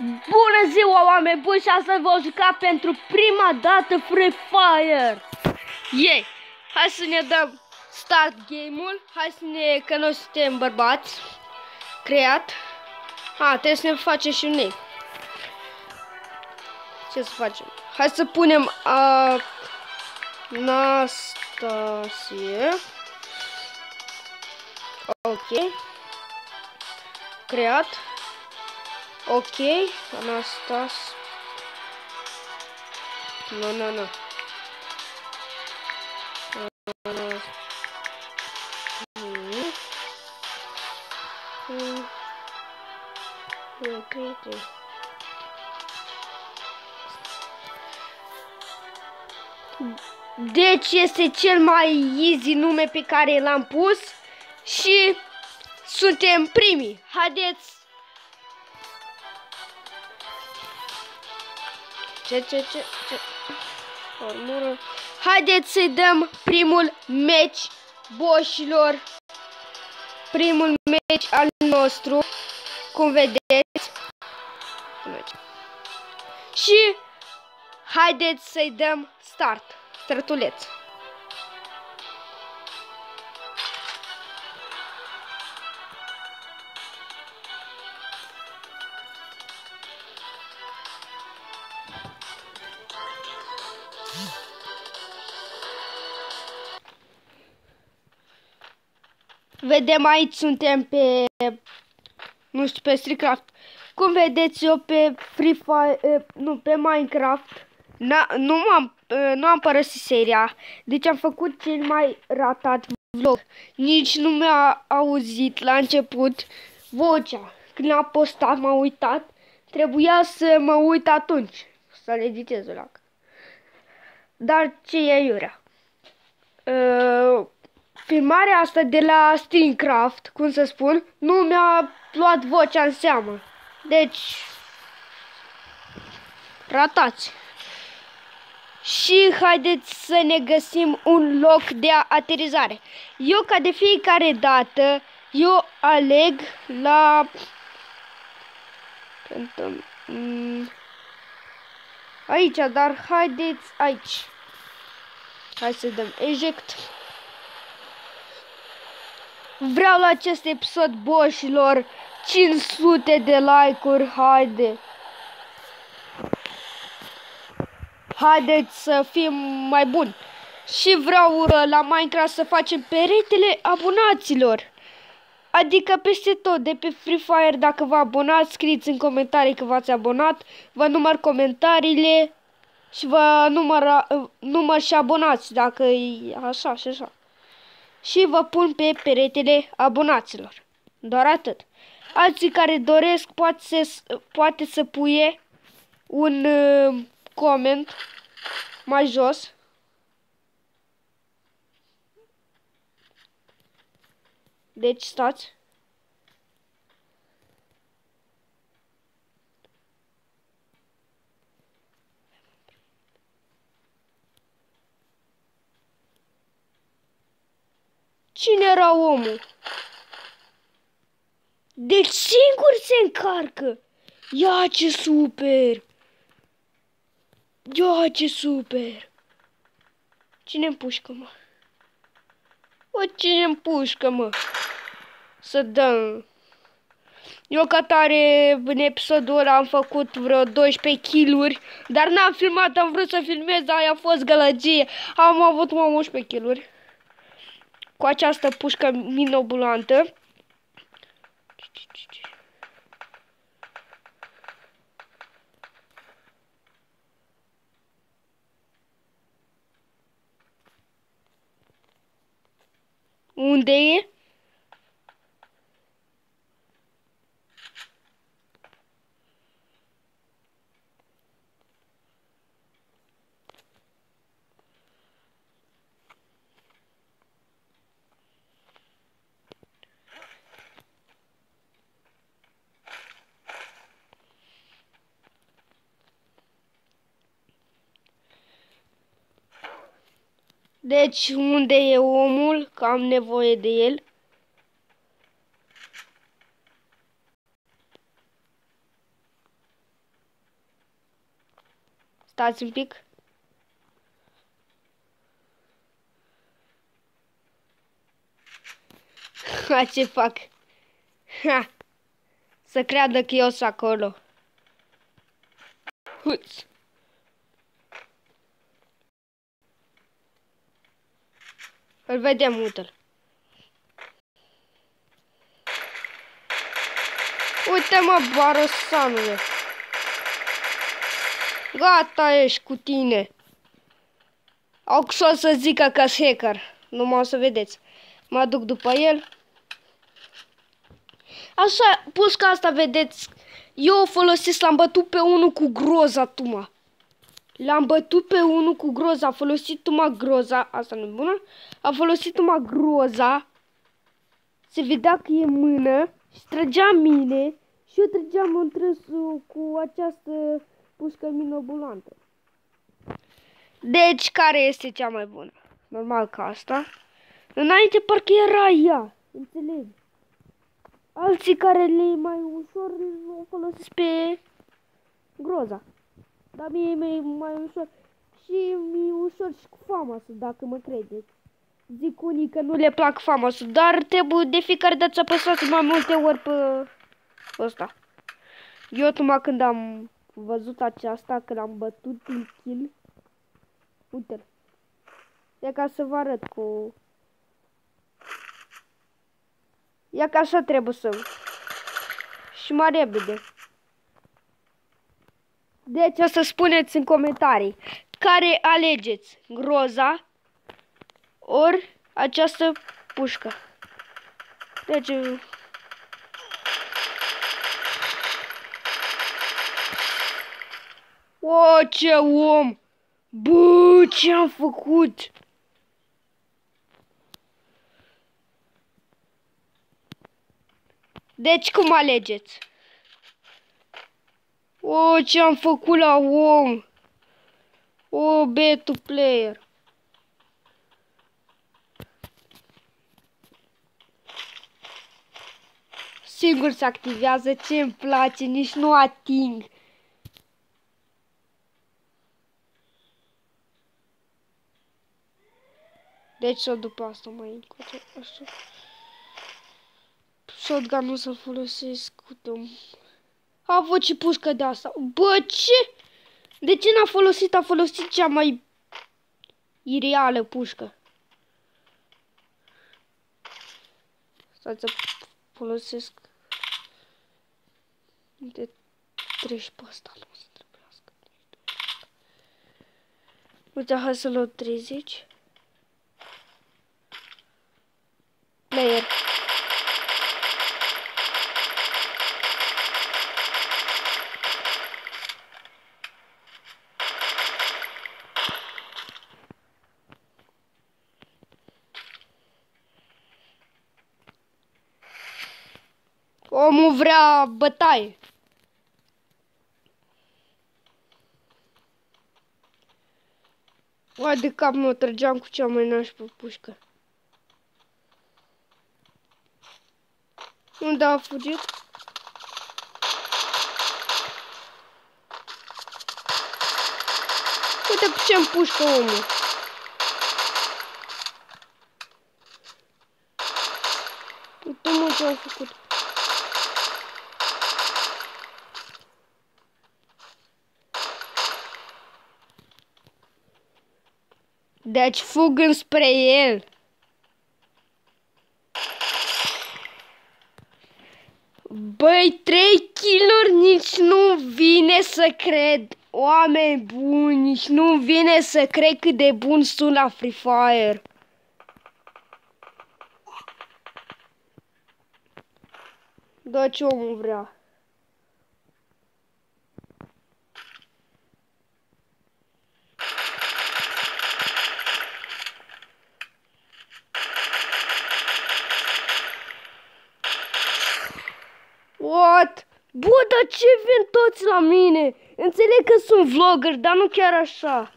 Bună ziua oameni buni și astăzi vom juca pentru prima dată Free Fire. Yay! Hai să ne dăm start game-ul Hai să ne, că noi suntem bărbați Creat. A, trebuie să ne facem și un Ce să facem? Hai să punem a, Nastasie Ok. Creat Ok, Anastas. Nu, nu, nu. Deci este cel mai easy nume pe care l-am pus și suntem primii. Haideți Ce, ce, ce, ce? Formură. Haideți să-i dăm primul meci boșilor. Primul meci al nostru. Cum vedeți. Și haideți să-i dăm start. Strătuleț. Vedem aici suntem pe, nu știu, pe StreetCraft. Cum vedeți eu pe Free Fire, nu, pe Minecraft, nu, am, nu am părăsit seria, deci am făcut cel mai ratat vlog. Nici nu mi-a auzit la început vocea. Când am postat, m-am uitat, trebuia să mă uit atunci, să-l editez la Dar ce e iurea? Uh, filmarea asta de la Steamcraft, cum să spun, nu mi-a luat vocea în seamă. Deci, ratați. Și haideți să ne găsim un loc de aterizare. Eu, ca de fiecare dată, eu aleg la... Mm, aici, dar haideți aici. Hai să dăm eject. Vreau la acest episod, boșilor, 500 de like-uri, haide. Haideți să fim mai buni. Și vreau uh, la Minecraft să facem peretele abonaților. Adică peste tot, de pe Free Fire, dacă vă abonați, scrieți în comentarii că v-ați abonat, vă număr comentariile și vă număr, uh, număr și abonați, dacă e așa și așa și vă pun pe peretele abonaților. Doar atât. Alții care doresc poate să, poate să puie un uh, coment mai jos. Deci stați. Cine era omul? Deci singur se încarcă. Ia ce super! Ia ce super! Cine împușcă, mă? O, cine împușcă, mă? Să dăm. Eu ca tare în episodul ăla am făcut vreo 12 kill dar n-am filmat, am vrut să filmez, dar aia a fost gălăgie. Am avut mă 11 kill cu această pușcă minobulantă. Unde e? Deci, unde e omul? Că am nevoie de el. Stați un pic. Ha, ce fac? Ha! Să creadă că eu sunt acolo. Huț! Îl vedem, uite-l. Uite mă, barosanule. Gata ești cu tine. Au să zică că hacker. Nu mă o să vedeți. Mă duc după el. Așa, pus ca asta, vedeți, eu o folosesc, l-am bătut pe unul cu groza, tuma. L-am bătut pe unul cu groza, a folosit tuma groza, asta nu e bună, a folosit tuma groza, se vedea că e mână și trăgea mine și eu trăgeam întrăsul cu această pușcă minobulantă. Deci, care este cea mai bună? Normal ca asta. Înainte parcă era ea, înțelegi? Alții care le mai ușor o folosesc pe groza. Dar mie e mai, mai ușor. Și mi-e ușor și cu famosul, dacă mă credeți. Zic unii că nu le plac famosul, dar trebuie de fiecare dată să apăsați mai multe ori pe ăsta. Eu tocmai când am văzut aceasta, când am bătut un kill, uite-l. E ca să vă arăt cu Ia că așa trebuie să... Și mai repede. Deci o să spuneți în comentarii care alegeți, groza ori această pușcă. Deci... O, ce om! Bă, ce am făcut? Deci cum alegeți? O, ce am făcut la om? O, betu player. Singur se activează ce îmi place, nici nu ating. Deci o după asta mai încoace, așa shotgun nu să-l folosesc. Uite, a avut și pușcă de asta. Bă, ce? De ce n-a folosit? A folosit cea mai ireală pușcă. Stați să folosesc. De treci pe asta, nu o să trebuiască. Uite, hai să luăm 30. Player. Omul vrea bătaie. Oa de cap mă trăgeam cu cea mai nașpa pușcă. Unde a fugit? Uite cu ce pușcă omul. Uite mă ce a făcut. Deci fug înspre el. Băi, trei kill nici nu vine să cred. Oameni buni, nici nu vine să cred cât de bun sunt la Free Fire. Da, ce omul vrea. What? Bă, dar ce vin toți la mine? Înțeleg că sunt vlogger, dar nu chiar așa.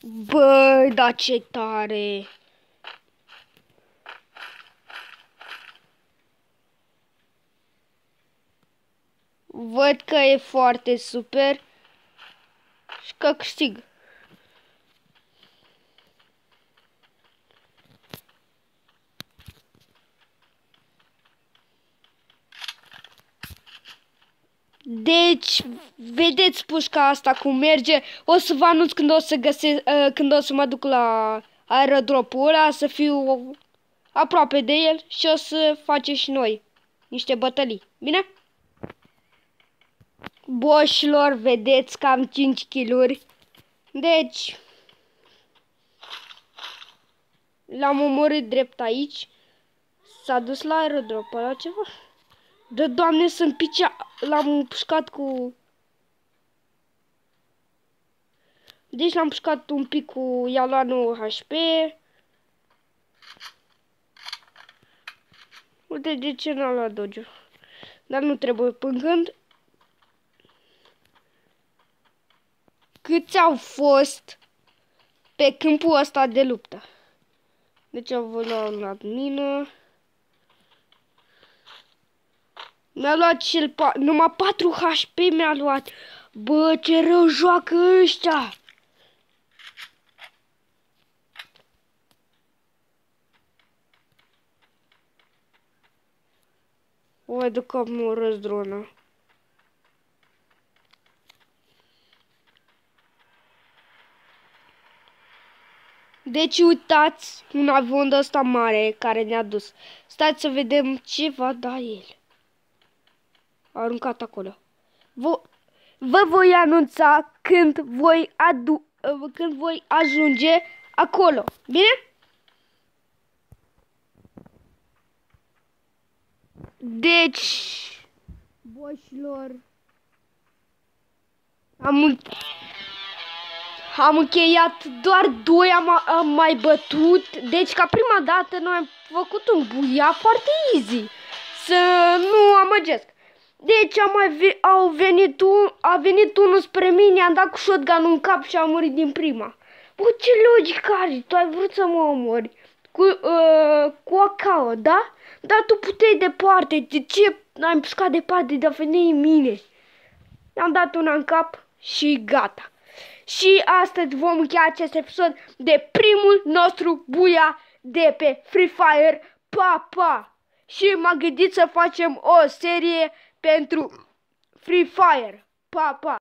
Băi, dar ce tare! Văd că e foarte super și că câștig. Deci, vedeți pușca asta cum merge. O să vă anunț când o să găsesc, uh, când o să mă duc la aerodropul ăla, să fiu aproape de el și o să facem și noi niște bătălii. Bine? Boșilor, vedeți că am 5 kg Deci, l-am omorât drept aici. S-a dus la aerodrop la ceva. De doamne, sunt picea... L-am pușcat cu... Deci l-am pușcat un pic cu... I-a luat 9 HP. Uite de ce n-a luat dojo. Dar nu trebuie până când. Câți au fost pe câmpul ăsta de luptă? Deci au luat la mină. Mi-a luat cel pa numai 4 HP mi-a luat. Bă, ce rău joacă ăștia! O, de cap mă răz Deci uitați un avion de ăsta mare care ne-a dus. Stați să vedem ce va da el aruncat acolo. Vă, vă voi anunța când voi, adu când voi ajunge acolo. Bine? Deci, boșilor, am, am încheiat doar doi, am, am mai bătut. Deci, ca prima dată, noi am făcut un buia foarte easy. Să nu amăgesc. Deci a mai ve au venit un, a venit unul spre mine, am dat cu shotgun în cap și a murit din prima. Bă, ce logică are? Tu ai vrut să mă omori cu, uh, cu o caua, da? Dar tu puteai departe, de ce ai împușcat departe de a veni în mine? I-am dat una în cap și gata. Și astăzi vom încheia acest episod de primul nostru buia de pe Free Fire. Pa, pa! Și m-am gândit să facem o serie pentru Free Fire. Pa, pa!